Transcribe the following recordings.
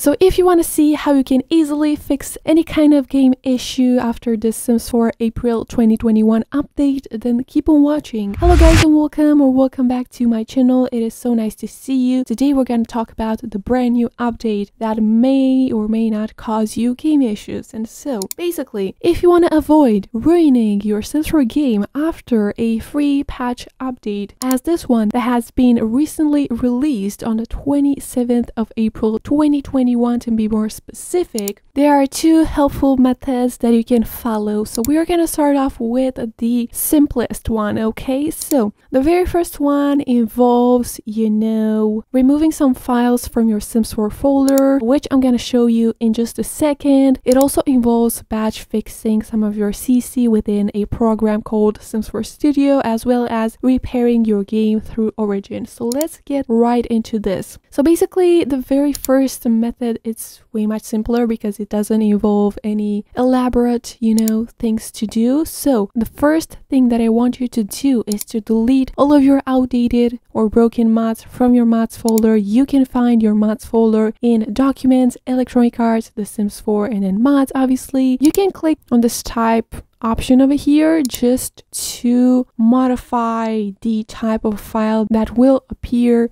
So if you want to see how you can easily fix any kind of game issue after the Sims 4 April 2021 update, then keep on watching. Hello guys and welcome or welcome back to my channel. It is so nice to see you. Today we're going to talk about the brand new update that may or may not cause you game issues. And so basically, if you want to avoid ruining your Sims 4 game after a free patch update as this one that has been recently released on the 27th of April 2021 you want to be more specific, there are two helpful methods that you can follow. So we are going to start off with the simplest one, okay? So the very first one involves, you know, removing some files from your Sims 4 folder, which I'm going to show you in just a second. It also involves batch fixing some of your CC within a program called Sims 4 Studio, as well as repairing your game through Origin. So let's get right into this. So basically, the very first method method it's way much simpler because it doesn't involve any elaborate you know things to do. So the first thing that i want you to do is to delete all of your outdated or broken mods from your mods folder. You can find your mods folder in documents electronic arts the sims 4 and then mods obviously. You can click on this type option over here just to modify the type of file that will appear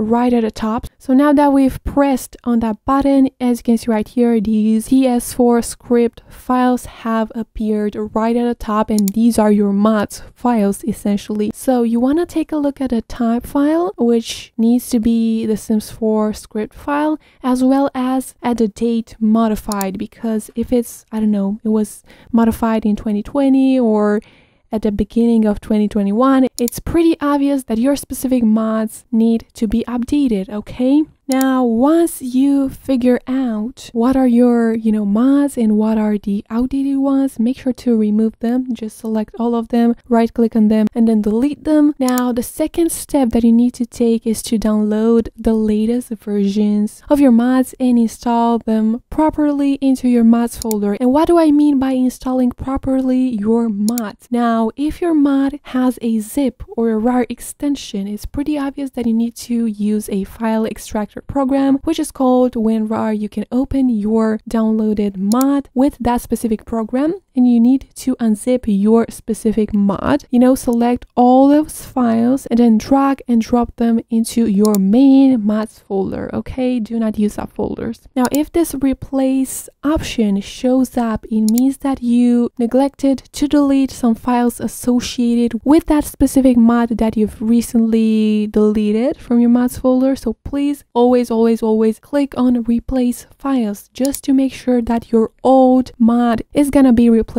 right at the top. So now that we've pressed on that button, as you can see right here, these TS4 script files have appeared right at the top and these are your mods files essentially. So you want to take a look at the type file, which needs to be the Sims 4 script file, as well as at the date modified, because if it's, I don't know, it was modified in 2020 or at the beginning of 2021, it's pretty obvious that your specific mods need to be updated, okay? Now, once you figure out what are your, you know, mods and what are the outdated ones, make sure to remove them. Just select all of them, right click on them and then delete them. Now, the second step that you need to take is to download the latest versions of your mods and install them properly into your mods folder. And what do I mean by installing properly your mods? Now, if your mod has a zip or a RAR extension, it's pretty obvious that you need to use a file extractor program, which is called WinRAR. You can open your downloaded mod with that specific program and you need to unzip your specific mod. You know, select all those files and then drag and drop them into your main mods folder, okay? Do not use subfolders. Now, if this replace option shows up, it means that you neglected to delete some files associated with that specific mod that you've recently deleted from your mods folder. So please always, always, always click on replace files just to make sure that your old mod is gonna be replaced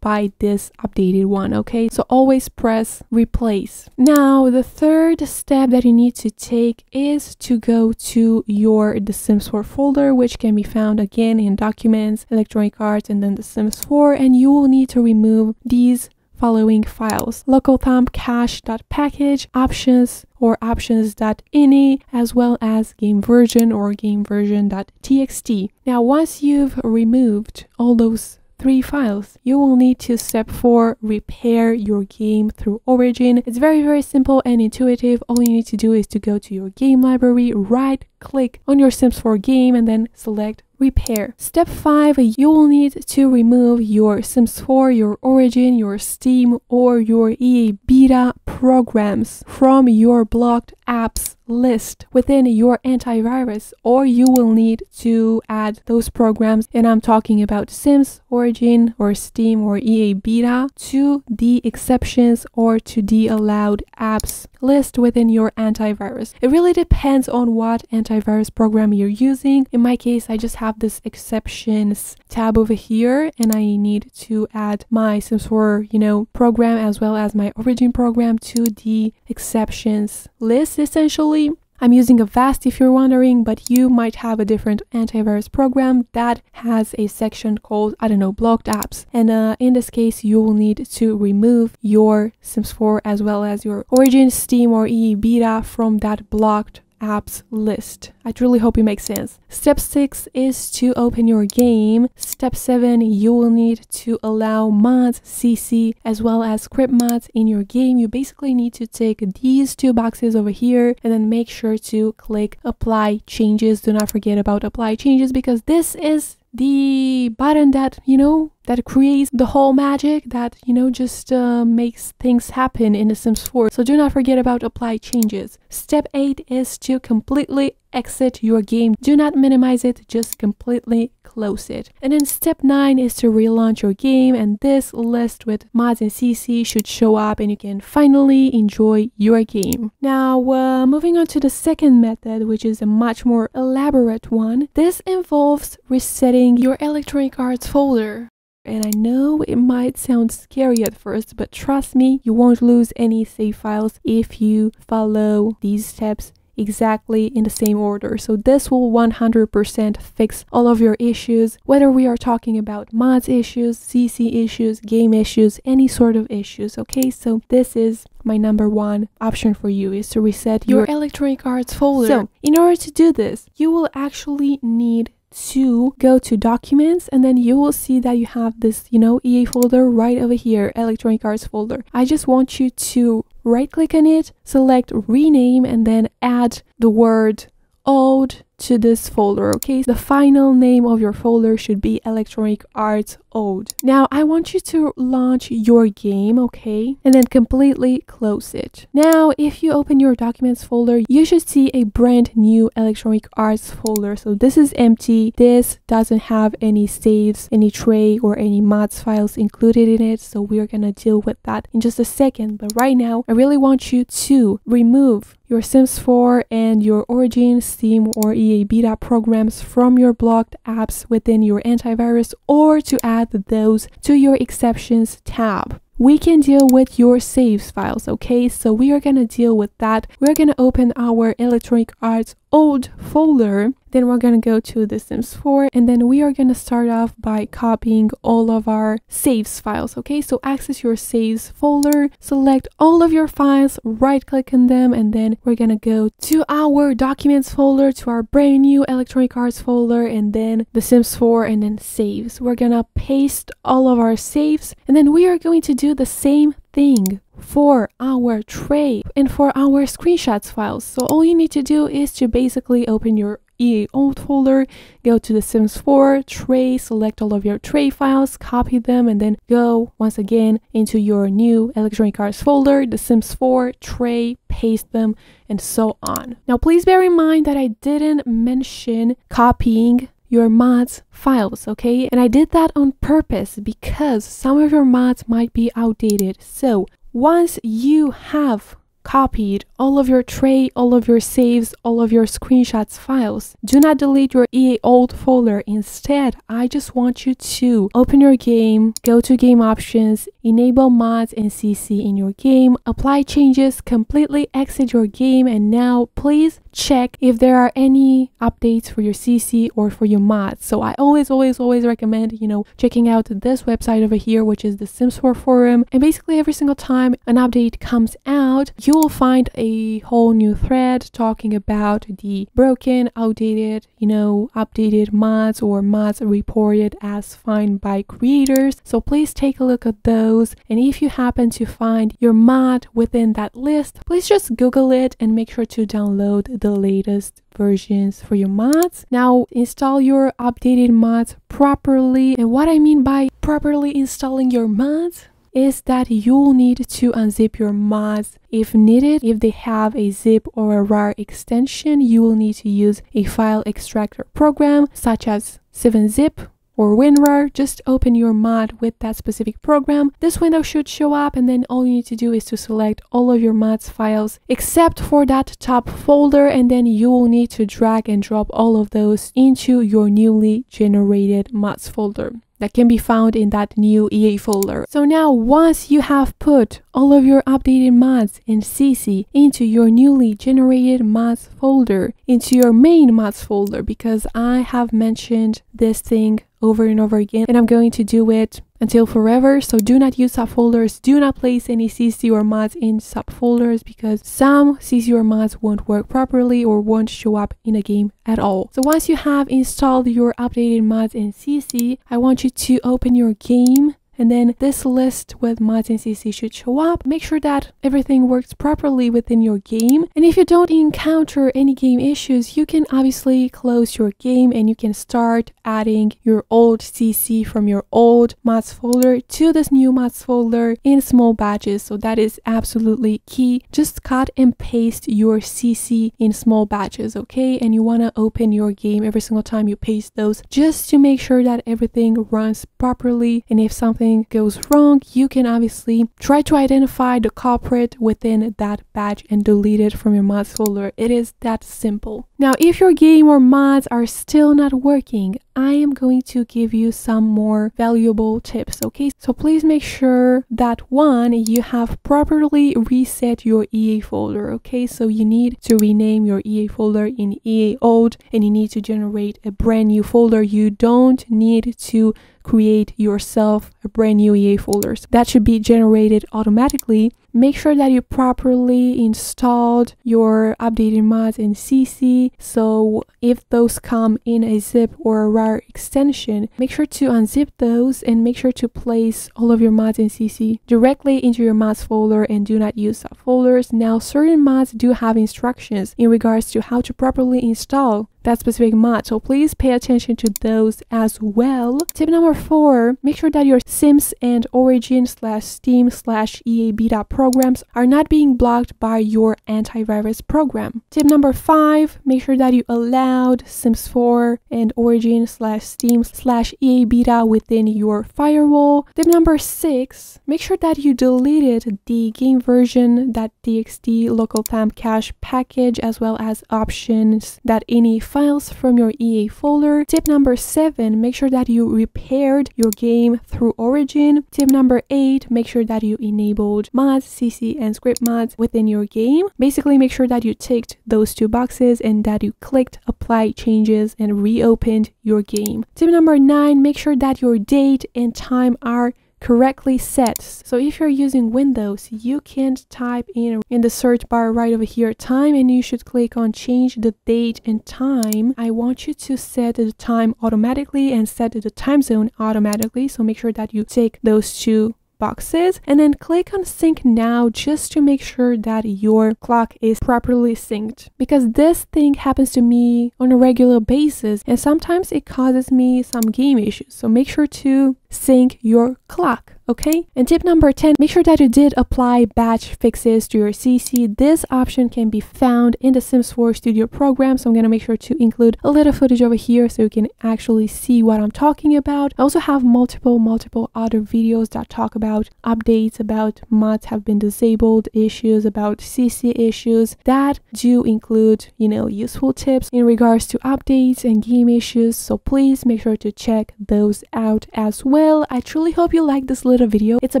by this updated one okay? So always press replace. Now the third step that you need to take is to go to your the sims 4 folder which can be found again in documents electronic arts and then the sims 4 and you will need to remove these following files local thumb cache.package options or options.ini as well as game version or game version.txt now once you've removed all those three files. You will need to step 4 repair your game through Origin. It's very very simple and intuitive. All you need to do is to go to your game library, right click on your Sims 4 game and then select repair. Step 5 you will need to remove your Sims 4, your Origin, your Steam or your EA Beta programs from your blocked apps list within your antivirus or you will need to add those programs and I'm talking about Sims, Origin or Steam or EA Beta to the exceptions or to the allowed apps list within your antivirus. It really depends on what antivirus program you're using. In my case, I just have this exceptions tab over here and I need to add my Sims 4, you know, program as well as my origin program to the exceptions list essentially. I'm using Avast if you're wondering, but you might have a different antivirus program that has a section called, I don't know, blocked apps. And uh, in this case, you will need to remove your Sims 4 as well as your Origin, Steam, or EA Beta from that blocked apps list. I truly hope it makes sense. Step 6 is to open your game. Step 7, you will need to allow mods, CC, as well as script mods in your game. You basically need to take these two boxes over here and then make sure to click apply changes. Do not forget about apply changes because this is the button that you know that creates the whole magic that you know just uh, makes things happen in the sims 4 so do not forget about apply changes. Step 8 is to completely exit your game. Do not minimize it just completely close it. And then step 9 is to relaunch your game and this list with mods and cc should show up and you can finally enjoy your game. Now uh, moving on to the second method which is a much more elaborate one. This involves resetting your electronic arts folder and I know it might sound scary at first, but trust me, you won't lose any save files if you follow these steps exactly in the same order. So this will 100% fix all of your issues, whether we are talking about mods issues, CC issues, game issues, any sort of issues. Okay, so this is my number one option for you is to reset your, your electronic arts folder. So in order to do this, you will actually need to go to documents and then you will see that you have this you know EA folder right over here electronic arts folder. I just want you to right click on it select rename and then add the word old to this folder okay? The final name of your folder should be electronic arts old. Now i want you to launch your game okay? And then completely close it. Now if you open your documents folder you should see a brand new electronic arts folder. So this is empty. This doesn't have any saves any tray or any mods files included in it. So we're gonna deal with that in just a second. But right now i really want you to remove your Sims 4 and your Origin, Steam, or EA A beta programs from your blocked apps within your antivirus or to add those to your exceptions tab. We can deal with your saves files okay? So we are to deal with that. We're to open our electronic arts old folder then we're going to go to the sims 4 and then we are going to start off by copying all of our saves files okay so access your saves folder select all of your files right click on them and then we're going to go to our documents folder to our brand new electronic arts folder and then the sims 4 and then saves we're going to paste all of our saves and then we are going to do the same thing for our tray and for our screenshots files. So all you need to do is to basically open your EA old folder, go to the Sims 4 tray, select all of your tray files, copy them, and then go once again into your new Electronic Arts folder, the Sims 4 tray, paste them, and so on. Now, please bear in mind that I didn't mention copying your mods files, okay? And I did that on purpose because some of your mods might be outdated. So once you have copied all of your tray, all of your saves, all of your screenshots files. Do not delete your EA old folder. Instead, I just want you to open your game, go to game options, enable mods and CC in your game, apply changes, completely exit your game, and now please check if there are any updates for your CC or for your mods. So I always, always, always recommend, you know, checking out this website over here, which is the Sims 4 forum. And basically every single time an update comes out, you will find a whole new thread talking about the broken, outdated, you know, updated mods or mods reported as fine by creators. So please take a look at those. And if you happen to find your mod within that list, please just Google it and make sure to download the latest versions for your mods. Now install your updated mods properly. And what I mean by properly installing your mods is that you'll need to unzip your mods if needed. If they have a zip or a rar extension, you will need to use a file extractor program such as 7zip or WinRAR, just open your mod with that specific program. This window should show up and then all you need to do is to select all of your mods files except for that top folder and then you will need to drag and drop all of those into your newly generated mods folder that can be found in that new EA folder. So now once you have put all of your updated mods and CC into your newly generated mods folder, into your main mods folder, because I have mentioned this thing over and over again and I'm going to do it until forever. So do not use subfolders. Do not place any CC or mods in subfolders because some CC or mods won't work properly or won't show up in a game at all. So once you have installed your updated mods in CC, I want you to open your game and then this list with mods and CC should show up. Make sure that everything works properly within your game. And if you don't encounter any game issues, you can obviously close your game and you can start adding your old CC from your old mods folder to this new mods folder in small batches. So that is absolutely key. Just cut and paste your CC in small batches, okay? And you want to open your game every single time you paste those just to make sure that everything runs properly. And if something something goes wrong, you can obviously try to identify the culprit within that batch and delete it from your mods folder. It is that simple. Now, if your game or mods are still not working, I am going to give you some more valuable tips, okay? So please make sure that one, you have properly reset your EA folder, okay? So you need to rename your EA folder in EA old and you need to generate a brand new folder. You don't need to create yourself a brand new EA folders. That should be generated automatically Make sure that you properly installed your updated mods in CC. So if those come in a zip or a RAR extension, make sure to unzip those and make sure to place all of your mods in CC directly into your mods folder and do not use subfolders. Now, certain mods do have instructions in regards to how to properly install that specific mod. So please pay attention to those as well. Tip number four, make sure that your Sims and Origin slash Steam slash EA Beta programs are not being blocked by your antivirus program. Tip number five, make sure that you allowed Sims 4 and Origin slash Steam slash EA Beta within your firewall. Tip number six, make sure that you deleted the game version, that txt local temp cache package, as well as options.ini files from your EA folder. Tip number seven, make sure that you repaired your game through Origin. Tip number eight, make sure that you enabled mods CC and script mods within your game. Basically, make sure that you ticked those two boxes and that you clicked apply changes and reopened your game. Tip number nine, make sure that your date and time are correctly set. So if you're using Windows, you can type in in the search bar right over here time and you should click on change the date and time. I want you to set the time automatically and set the time zone automatically. So make sure that you take those two boxes and then click on sync now just to make sure that your clock is properly synced. Because this thing happens to me on a regular basis and sometimes it causes me some game issues. So make sure to sync your clock okay? And tip number 10, make sure that you did apply batch fixes to your CC. This option can be found in the Sims 4 Studio program, so I'm gonna make sure to include a little footage over here so you can actually see what I'm talking about. I also have multiple, multiple other videos that talk about updates, about mods have been disabled, issues, about CC issues that do include, you know, useful tips in regards to updates and game issues. So please make sure to check those out as well. I truly hope you like this little video. It's a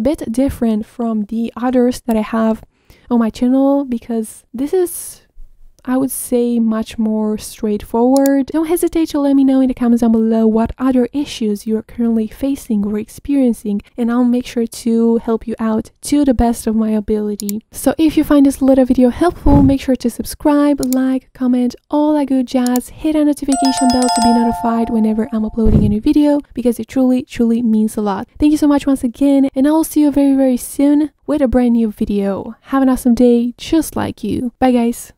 bit different from the others that I have on my channel because this is I would say much more straightforward. Don't hesitate to let me know in the comments down below what other issues you are currently facing or experiencing and I'll make sure to help you out to the best of my ability. So if you find this little video helpful, make sure to subscribe, like, comment, all that good jazz. Hit a notification bell to be notified whenever I'm uploading a new video because it truly, truly means a lot. Thank you so much once again and I will see you very, very soon with a brand new video. Have an awesome day just like you. Bye guys.